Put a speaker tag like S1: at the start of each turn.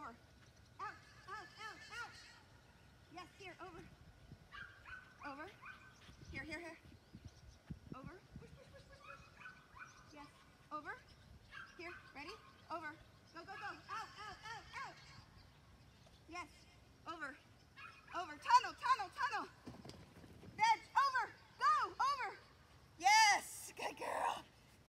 S1: Over. Out, out, out, out. Yes, here, over.